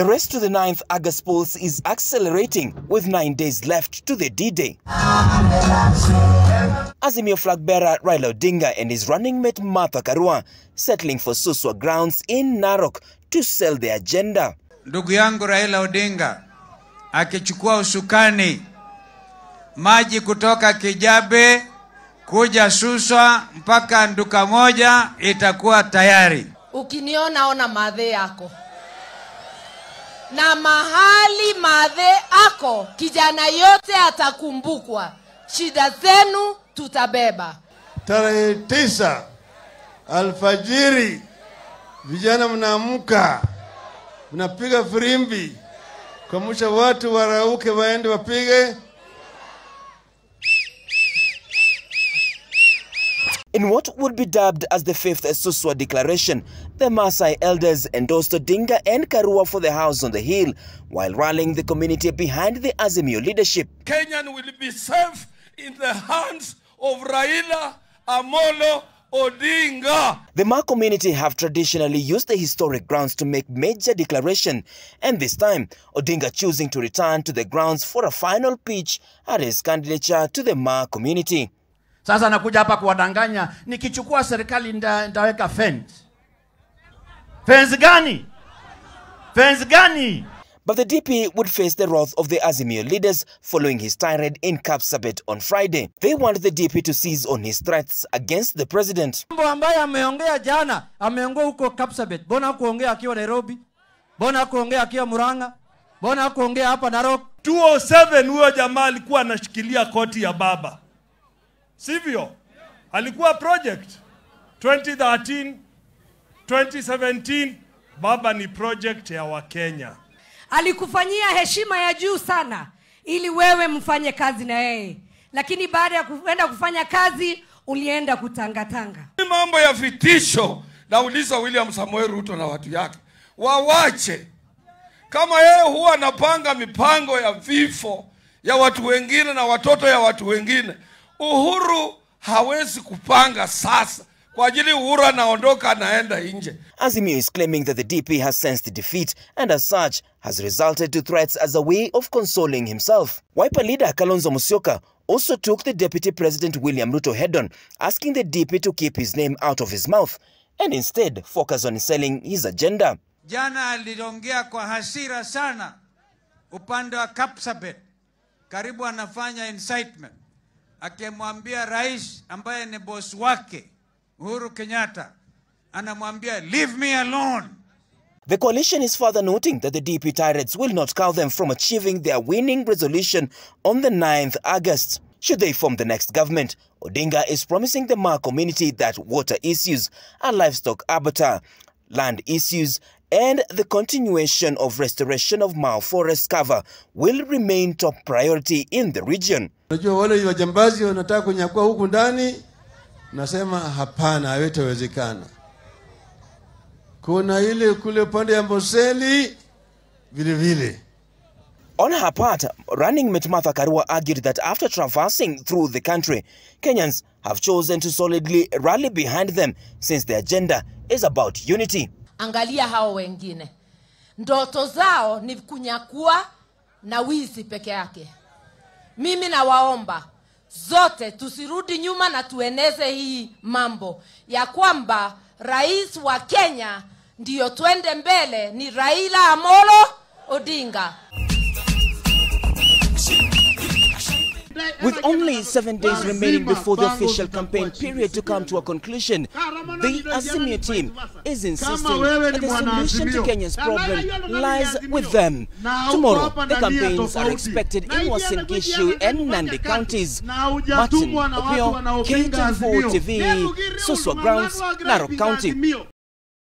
The race to the 9th August polls is accelerating with nine days left to the D-Day. Azimio flag bearer Raila Odinga and his running mate Martha Karua settling for Suswa grounds in Narok to sell their agenda. Ndugu yangu Raila Odinga akichukua usukani, maji kutoka Kijabe kuja Suswa mpaka Nduka moja itakuwa tayari. Ukiniona ona madhe yako na mahali madhe ako, kijana yote atakumbukwa. Shida zenu tutabeba. Tarehe tisa alfajiri, vijana mnaamka, mnapiga firimbi kuamsha watu warauke, waende wapige In what would be dubbed as the fifth Suswa declaration, the Maasai elders endorsed Odinga and Karua for the house on the hill, while rallying the community behind the Azimio leadership. Kenyan will be safe in the hands of Raila Amolo Odinga. The Ma community have traditionally used the historic grounds to make major declaration, and this time, Odinga choosing to return to the grounds for a final pitch at his candidature to the Ma community. Sasa nakuja hapa kuwadanganya, nikichukua serikali nda, ndaweka fence. Fence gani? Fence gani? But the DP would face the wrath of the Azimio leaders following his tirade in Kapsabet on Friday. They want the DP to seize on his threats against the president. Mambo ambayo ameongea jana, ameongea huko Kapsabet. Bona kuongea akiwa Nairobi? bona kuongea akiwa Murang'a? bona kuongea hapa Narok? 207 huyo jamaa alikuwa anashikilia koti ya baba, sivyo? Alikuwa project 2013 2017, baba ni project ya Wakenya. alikufanyia heshima ya juu sana ili wewe mfanye kazi na yeye, lakini baada ya kuenda kufanya kazi ulienda kutangatanga. Ni mambo ya vitisho. Nauliza William Samoei Ruto na watu yake wawache. Kama yeye huwa anapanga mipango ya vifo ya watu wengine na watoto ya watu wengine, Uhuru hawezi kupanga sasa kwa ajili Uhuru anaondoka anaenda nje. Azimio is claiming that the DP has sensed defeat and as such has resulted to threats as a way of consoling himself. Wiper leader Kalonzo Musyoka also took the Deputy President William Ruto head on, asking the DP to keep his name out of his mouth and instead focus on selling his agenda. Jana aliongea kwa hasira sana upande wa Kapsabet, karibu anafanya incitement, rais ambaye ni wake Uhuru Kenyatta, anamwambia leave me alone. The coalition is further noting that the DP tirades will not cow them from achieving their winning resolution on the 9th August. Should they form the next government, Odinga is promising the Ma community that water issues, a livestock abattoir, land issues, and the continuation of restoration of Mao forest cover will remain top priority in the region. Unajua wale wajambazi wanataka kunyakua huku ndani, nasema hapana, hawetawezekana. Kuna ile kule upande ya Amboseli vile vile. On her part, running mate Martha Karua argued that after traversing through the country, Kenyans have chosen to solidly rally behind them since the agenda is about unity. Angalia hao wengine, ndoto zao ni kunyakua na wizi peke yake. Mimi nawaomba zote tusirudi nyuma na tueneze hii mambo ya kwamba rais wa Kenya ndiyo twende mbele ni Raila Amolo Odinga. With only seven days remaining before the official campaign period to come to a conclusion, the Azimio team is insisting that the solution to Kenya's problem lies with them. Tomorrow, the campaigns are expected in Uasin Gishu and Nandi counties. Martin Opio, K24 TV, Suswa Grounds, Narok County.